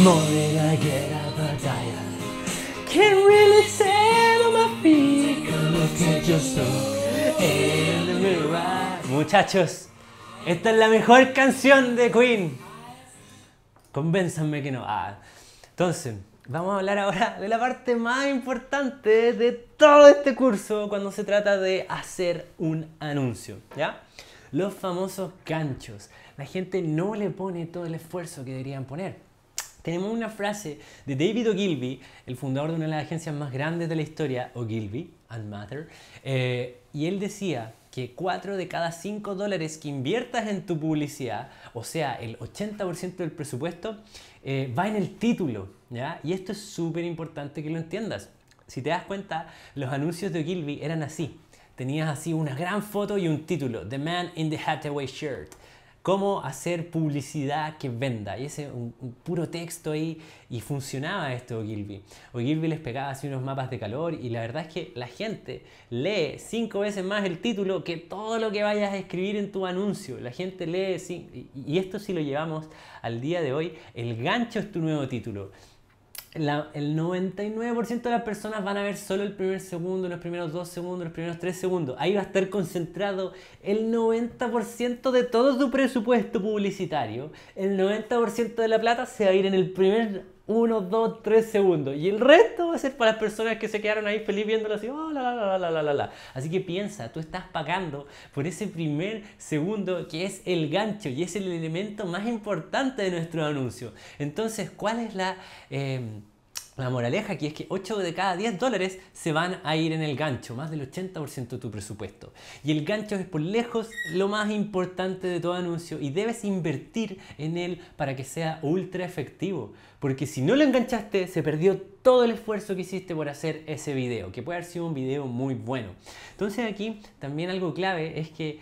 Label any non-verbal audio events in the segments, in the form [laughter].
morning I get up. Can't really stand on my feet. Look. Muchachos, esta es la mejor canción de Queen. Convénzanme que no. Ah. Entonces, vamos a hablar ahora de la parte más importante de todo este curso cuando se trata de hacer un anuncio, ¿ya? Los famosos ganchos. La gente no le pone todo el esfuerzo que deberían poner. Tenemos una frase de David Ogilvy, el fundador de una de las agencias más grandes de la historia, Ogilvy and Mather, eh, y él decía que 4 de cada 5 dólares que inviertas en tu publicidad, o sea, el 80% del presupuesto, eh, va en el título. ¿ya? Y esto es súper importante que lo entiendas. Si te das cuenta, los anuncios de Ogilvy eran así. Tenías así una gran foto y un título, The Man in the Hathaway Shirt cómo hacer publicidad que venda. Y ese un, un puro texto ahí y funcionaba esto Ogilvy. Ogilvy les pegaba así unos mapas de calor y la verdad es que la gente lee cinco veces más el título que todo lo que vayas a escribir en tu anuncio. La gente lee, y esto si lo llevamos al día de hoy, el gancho es tu nuevo título el 99% de las personas van a ver solo el primer segundo, los primeros dos segundos, los primeros tres segundos. Ahí va a estar concentrado el 90% de todo tu presupuesto publicitario. El 90% de la plata se va a ir en el primer 1, 2, 3 segundos. Y el resto va a ser para las personas que se quedaron ahí feliz viéndolo así. Oh, la, la, la, la, la, la. Así que piensa, tú estás pagando por ese primer segundo que es el gancho y es el elemento más importante de nuestro anuncio. Entonces, ¿cuál es la... Eh, la moraleja aquí es que 8 de cada 10 dólares se van a ir en el gancho, más del 80% de tu presupuesto. Y el gancho es por lejos lo más importante de todo anuncio y debes invertir en él para que sea ultra efectivo. Porque si no lo enganchaste, se perdió todo el esfuerzo que hiciste por hacer ese video, que puede haber sido un video muy bueno. Entonces aquí también algo clave es que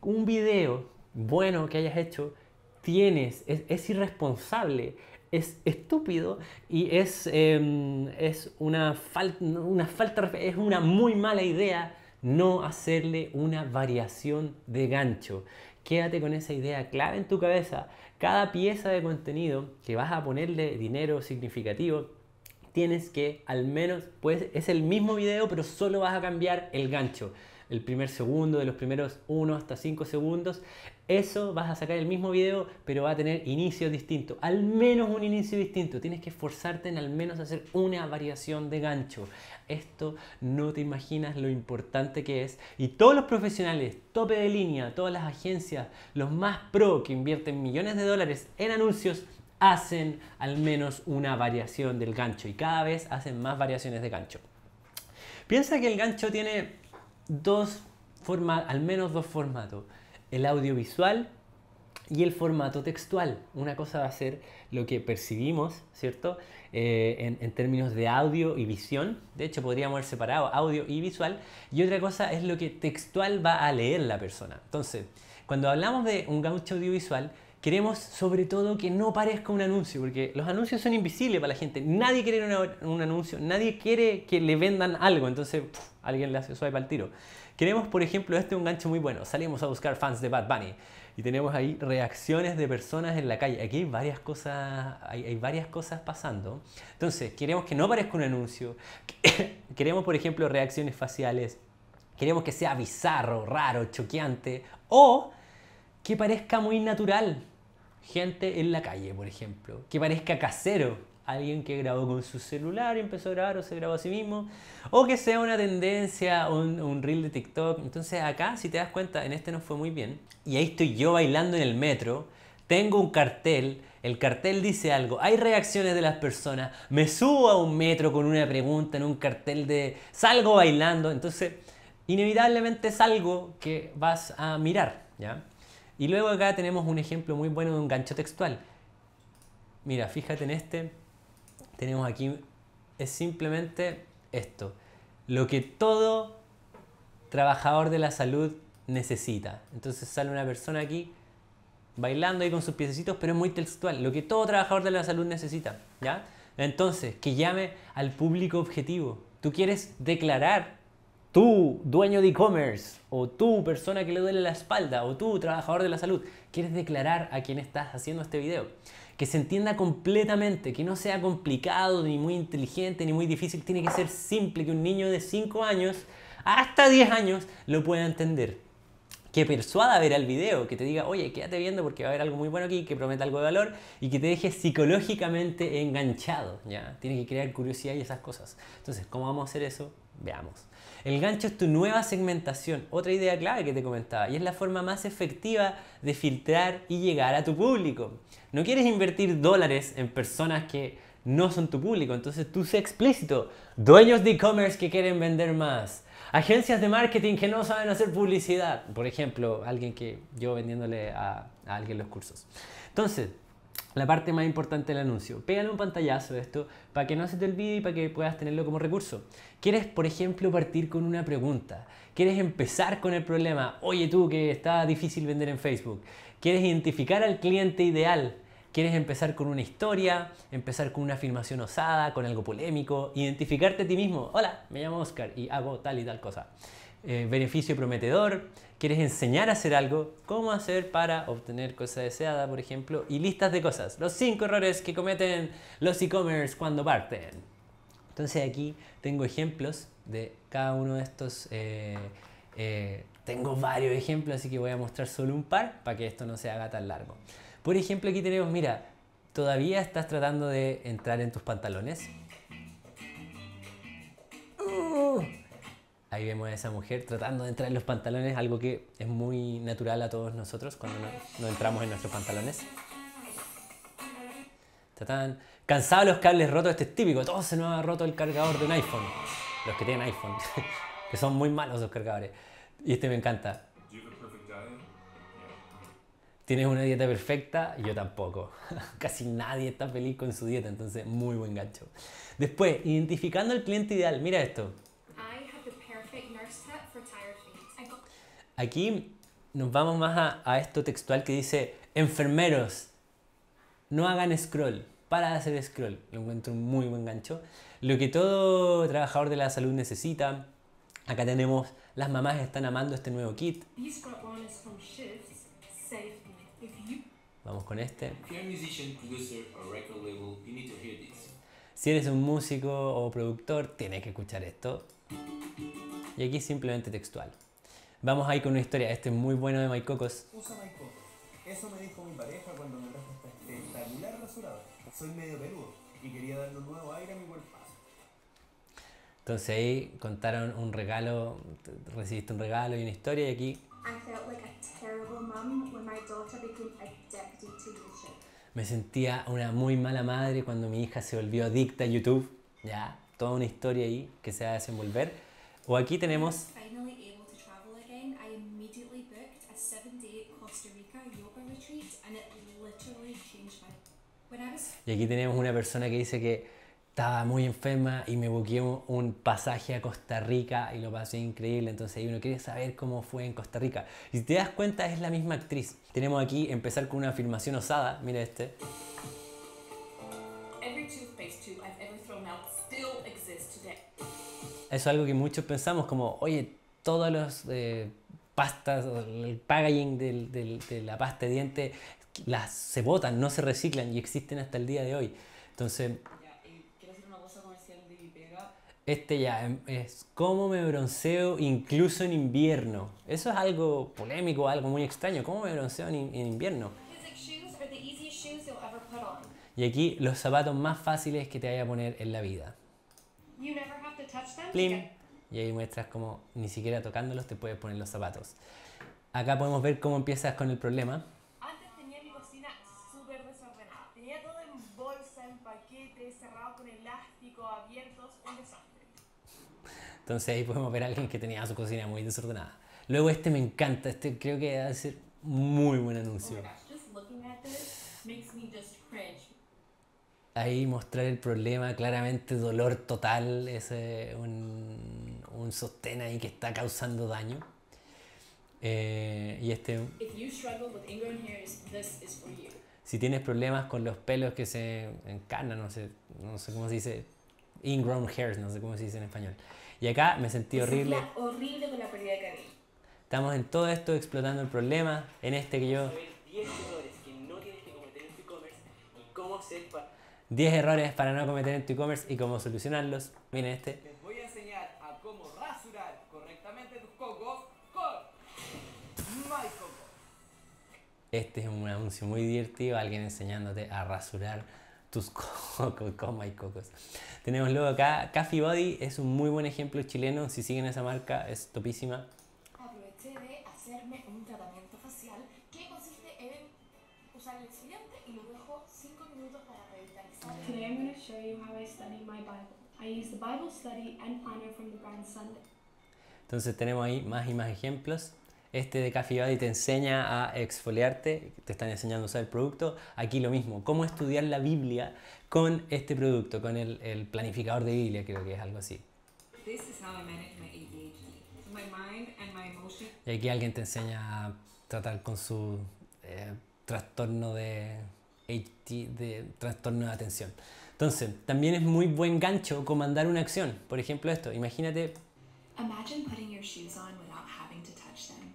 un video bueno que hayas hecho, tienes, es, es irresponsable es estúpido y es, em, es una, una falta, es una muy mala idea no hacerle una variación de gancho. Quédate con esa idea clave en tu cabeza. Cada pieza de contenido que vas a ponerle dinero significativo, tienes que al menos, pues es el mismo video, pero solo vas a cambiar el gancho el primer segundo, de los primeros 1 hasta 5 segundos, eso vas a sacar el mismo video, pero va a tener inicios distintos. Al menos un inicio distinto. Tienes que esforzarte en al menos hacer una variación de gancho. Esto no te imaginas lo importante que es. Y todos los profesionales, tope de línea, todas las agencias, los más pro que invierten millones de dólares en anuncios, hacen al menos una variación del gancho y cada vez hacen más variaciones de gancho. Piensa que el gancho tiene dos formatos, al menos dos formatos, el audiovisual y el formato textual. Una cosa va a ser lo que percibimos, ¿cierto? Eh, en, términos de audio y visión. De hecho, podríamos haber separado audio y visual. Y otra cosa es lo que textual va a leer la persona. Entonces, cuando hablamos de un gancho audiovisual, queremos sobre todo que no parezca un anuncio, porque los anuncios son invisibles para la gente. Nadie quiere un anuncio, nadie quiere que le vendan algo. Entonces, alguien le hace para el tiro. Queremos, por ejemplo, este es un gancho muy bueno. Salimos a buscar fans de Bad Bunny y tenemos ahí reacciones de personas en la calle. Aquí hay varias cosas, hay, varias cosas pasando. Entonces, queremos que no parezca un anuncio. [coughs] queremos, por ejemplo, reacciones faciales. Queremos que sea bizarro, raro, choqueante o que parezca muy natural. Gente en la calle, por ejemplo. Que parezca casero alguien que grabó con su celular y empezó a grabar o se grabó a sí mismo, o que sea una tendencia, un, un reel de TikTok. Entonces acá, si te das cuenta, en este no fue muy bien. Y ahí estoy yo bailando en el metro, tengo un cartel, el cartel dice algo, hay reacciones de las personas, me subo a un metro con una pregunta en un cartel de salgo bailando, entonces inevitablemente es algo que vas a mirar, ¿ya? Y luego acá tenemos un ejemplo muy bueno de un gancho textual. Mira, fíjate en este, tenemos aquí es simplemente esto. Lo que todo trabajador de la salud necesita. Entonces sale una persona aquí bailando ahí con sus piececitos, pero es muy textual. Lo que todo trabajador de la salud necesita. ¿ya? Entonces, que llame al público objetivo. Tú quieres declarar, tú, dueño de e-commerce, o tú, persona que le duele la espalda, o tú, trabajador de la salud, quieres declarar a quién estás haciendo este video. que se entienda completamente, que no sea complicado, ni muy inteligente, ni muy difícil. Tiene que ser simple, que un niño de 5 años hasta 10 años lo pueda entender. Que persuada a ver el video, que te diga, oye, quédate viendo porque va a haber algo muy bueno aquí, que prometa algo de valor y que te deje psicológicamente enganchado. ¿ya? Tiene que crear curiosidad y esas cosas. Entonces, ¿cómo vamos a hacer eso? Veamos. El gancho es tu nueva segmentación, otra idea clave que te comentaba, y es la forma más efectiva de filtrar y llegar a tu público. No quieres invertir dólares en personas que no son tu público, entonces tú sé explícito. Dueños de e-commerce que quieren vender más. Agencias de marketing que no saben hacer publicidad. Por ejemplo, alguien que yo vendiéndole a, a alguien los cursos. Entonces, la parte más importante del anuncio. Pégale un pantallazo de esto para que no se te olvide y para que puedas tenerlo como recurso. ¿Quieres, por ejemplo, partir con una pregunta? ¿Quieres empezar con el problema? Oye tú que está difícil vender en Facebook. ¿Quieres identificar al cliente ideal? ¿Quieres empezar con una historia? ¿Empezar con una afirmación osada? ¿Con algo polémico? Identificarte a ti mismo. Hola, me llamo Oscar y hago tal y tal cosa. Eh, beneficio prometedor quieres enseñar a hacer algo, cómo hacer para obtener cosa deseada, por ejemplo, y listas de cosas. Los cinco errores que cometen los e-commerce cuando parten. Entonces aquí tengo ejemplos de cada uno de estos. Eh, eh, tengo varios ejemplos, así que voy a mostrar solo un par para que esto no se haga tan largo. Por ejemplo, aquí tenemos, mira, todavía estás tratando de entrar en tus pantalones. Ahí vemos a esa mujer tratando de entrar en los pantalones, algo que es muy natural a todos nosotros cuando no, entramos en nuestros pantalones. Tratán. Cansado los cables rotos, este es típico. Todo se nos ha roto el cargador de un iPhone. Los que tienen iPhone. [laughs] que son muy malos los cargadores. Y este me encanta. ¿Tienes una dieta perfecta? Yo tampoco. [laughs] Casi nadie está feliz con su dieta, entonces muy buen gancho. Después, identificando al cliente ideal. Mira esto. Aquí nos vamos más a, esto textual que dice, enfermeros, no hagan scroll, para de hacer scroll. Lo encuentro un muy buen gancho. Lo que todo trabajador de la salud necesita. Acá tenemos, las mamás están amando este nuevo kit. Vamos con este. Si eres un músico o productor, tienes que escuchar esto. Y aquí simplemente textual. Vamos ahí con una historia. Este es muy bueno de Maicocos. Usa Maicocos. Eso me dijo mi pareja cuando me trajo esta espectacular rasurada. Soy medio peludo y quería darle un nuevo aire a mi cuerpo. Entonces ahí contaron un regalo, recibiste un regalo y una historia y aquí... Me sentía una muy mala madre cuando mi hija se volvió adicta a YouTube. Ya, toda una historia ahí que se va a desenvolver. O aquí tenemos Y aquí tenemos una persona que dice que estaba muy enferma y me busqué un, pasaje a Costa Rica y lo pasé increíble. Entonces ahí uno quiere saber cómo fue en Costa Rica. Y si te das cuenta es la misma actriz. Tenemos aquí empezar con una afirmación osada. Mira este. Eso es algo que muchos pensamos como, oye, todos los eh, pastas, el packaging de la pasta de dientes las se botan, no se reciclan y existen hasta el día de hoy. Entonces, quiero hacer una cosa comercial de Vipega. Este ya em, es cómo me bronceo incluso en invierno. Eso es algo polémico, algo muy extraño. ¿Cómo me bronceo en, en invierno? Y aquí los zapatos más fáciles que te vaya a poner en la vida. Plim. Y ahí muestras cómo ni siquiera tocándolos te puedes poner los zapatos. Acá podemos ver cómo empiezas con el problema. Entonces ahí podemos ver a alguien que tenía su cocina muy desordenada. Luego este me encanta, este creo que va a ser muy buen anuncio. Ahí mostrar el problema, claramente dolor total, es un, un sostén ahí que está causando daño. Eh, y este... Si tienes problemas con los pelos que se encarnan, no sé, no sé cómo se dice, ingrown hairs, no sé cómo se dice en español. Y acá me sentí horrible. horrible con la pérdida de cabello. Estamos en todo esto explotando el problema, en este que yo... 10 errores para no cometer en tu e-commerce y cómo solucionarlos. Miren este. Este es un anuncio muy divertido, alguien enseñándote a rasurar tus [laughs] cocos con My Cocos. Tenemos luego acá Coffee Body, es un muy buen ejemplo chileno, si siguen esa marca es topísima. Aproveché de hacerme un tratamiento facial que consiste en usar el exfoliante y lo dejo 5 minutos para revitalizar. Today I'm going to show you how I study my Bible. I use the Bible study and planner from the brand Sunday. Entonces tenemos ahí más y más ejemplos. Este de Coffee Body te enseña a exfoliarte, te están enseñando a usar el producto. Aquí lo mismo, cómo estudiar la Biblia con este producto, con el, el planificador de Biblia, creo que es algo así. This is how I manage my ADHD. So my mind and my emotion. Y aquí alguien te enseña a tratar con su eh, trastorno de de trastorno de atención. Entonces, también es muy buen gancho comandar una acción. Por ejemplo, esto, imagínate, Imagine putting your shoes on without having to touch them.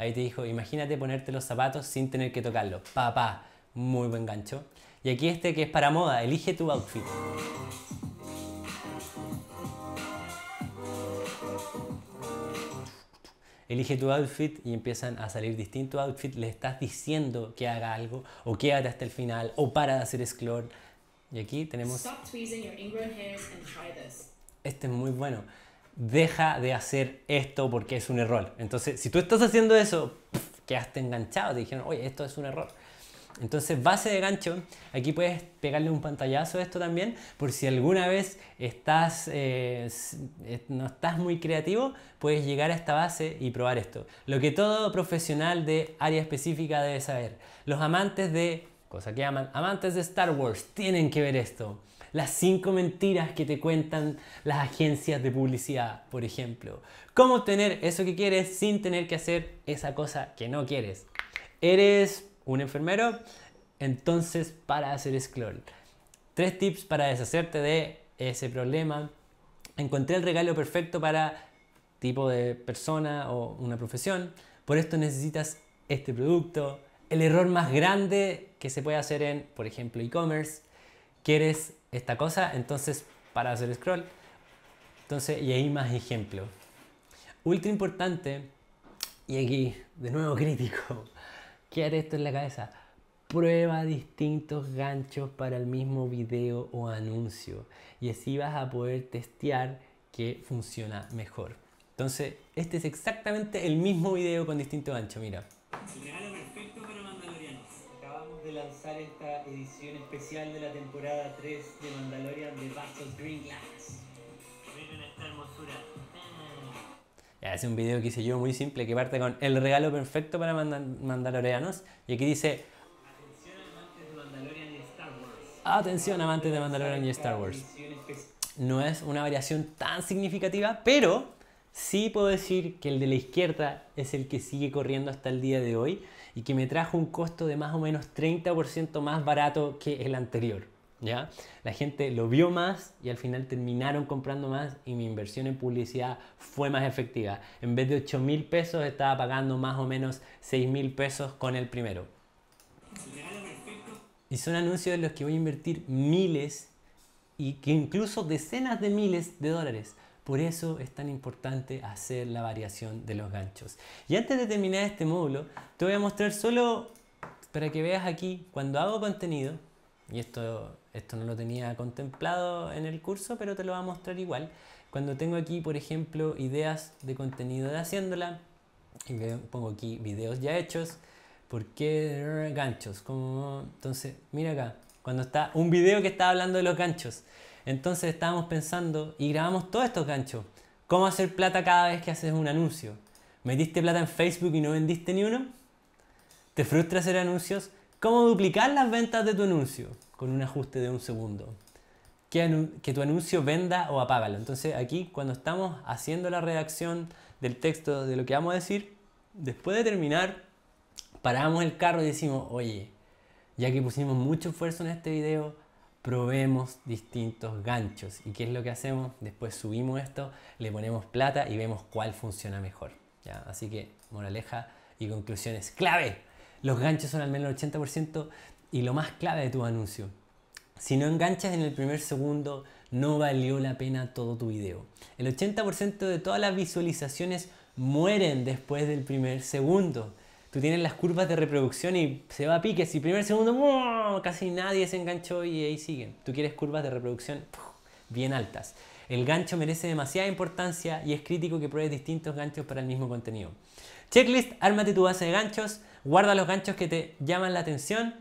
Ahí te dijo, imagínate ponerte los zapatos sin tener que tocarlos. Pa, pa, muy buen gancho. Y aquí este que es para moda, elige tu outfit. Elige tu outfit y empiezan a salir distintos outfits. Le estás diciendo que haga algo, o quédate hasta el final, o para de hacer scroll. Y aquí tenemos Stop tweezing your ingrown hairs and try this. este es muy bueno. Deja de hacer esto porque es un error. Entonces, si tú estás haciendo eso, pf, quedaste enganchado. Te dijeron, oye, esto es un error. Entonces, base de gancho, aquí puedes pegarle un pantallazo a esto también, por si alguna vez estás, eh, eh, no estás muy creativo, puedes llegar a esta base y probar esto. Lo que todo profesional de área específica debe saber. Los amantes de, cosa que aman, amantes de Star Wars, tienen que ver esto. Las cinco mentiras que te cuentan las agencias de publicidad, por ejemplo. Cómo obtener eso que quieres sin tener que hacer esa cosa que no quieres. ¿Eres un enfermero? Entonces para hacer scroll. Tres tips para deshacerte de ese problema. Encontré el regalo perfecto para tipo de persona o una profesión. Por esto necesitas este producto. El error más grande que se puede hacer en, por ejemplo, e-commerce. ¿Quieres esta cosa? Entonces para hacer scroll. Entonces, y ahí más ejemplos. Ultra importante, y aquí de nuevo [laughs] crítico, quédate esto en la cabeza. Prueba distintos ganchos para el mismo video o anuncio y así vas a poder testear que funciona mejor. Entonces, este es exactamente el mismo video con distinto gancho, mira. Esta edición especial de la temporada 3 de Mandalorian de Vasos Green Glass. Miren esta hermosura. Ya, es un video que hice yo muy simple que parte con el regalo perfecto para manda- mandaloreanos y aquí dice Atención amantes de Mandalorian y Star Wars. atención amantes de Mandalorian y Star Wars. No es una variación tan significativa, pero sí puedo decir que el de la izquierda es el que sigue corriendo hasta el día de hoy y que me trajo un costo de más o menos 30% más barato que el anterior. ¿ya? La gente lo vio más y al final terminaron comprando más y mi inversión en publicidad fue más efectiva. En vez de 8 mil pesos estaba pagando más o menos 6 mil pesos con el primero. Y son anuncios en los que voy a invertir miles y que incluso decenas de miles de dólares. Por eso es tan importante hacer la variación de los ganchos. Y antes de terminar este módulo, te voy a mostrar solo para que veas aquí, cuando hago contenido, y esto, esto no lo tenía contemplado en el curso, pero te lo voy a mostrar igual. Cuando tengo aquí, por ejemplo, ideas de contenido de haciéndola, y pongo aquí videos ya hechos, ¿por qué ganchos? Como, entonces, mira acá, cuando está un video que está hablando de los ganchos. Entonces estábamos pensando y grabamos todos estos ganchos. ¿Cómo hacer plata cada vez que haces un anuncio? ¿Metiste plata en Facebook y no vendiste ni uno? ¿Te frustra hacer anuncios? ¿Cómo duplicar las ventas de tu anuncio? Con un ajuste de un segundo. Que, que tu anuncio venda o apágalo. Entonces aquí cuando estamos haciendo la redacción del texto de lo que vamos a decir, después de terminar, paramos el carro y decimos, oye, ya que pusimos mucho esfuerzo en este video, probemos distintos ganchos. ¿Y qué es lo que hacemos? Después subimos esto, le ponemos plata y vemos cuál funciona mejor. ¿ya? Así que, moraleja y conclusiones clave. Los ganchos son al menos el 80% y lo más clave de tu anuncio. Si no enganchas en el primer segundo, no valió la pena todo tu video. El 80% de todas las visualizaciones mueren después del primer segundo. Tú tienes las curvas de reproducción y se va a pique. Si primer segundo, casi nadie se enganchó y ahí siguen. Tú quieres curvas de reproducción bien altas. El gancho merece demasiada importancia y es crítico que pruebes distintos ganchos para el mismo contenido. Checklist, ármate tu base de ganchos, guarda los ganchos que te llaman la atención,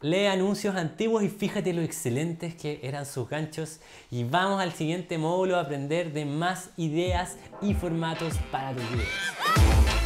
lee anuncios antiguos y fíjate lo excelentes que eran sus ganchos. Y vamos al siguiente módulo a aprender de más ideas y formatos para tus videos.